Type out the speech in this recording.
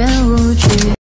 却无惧。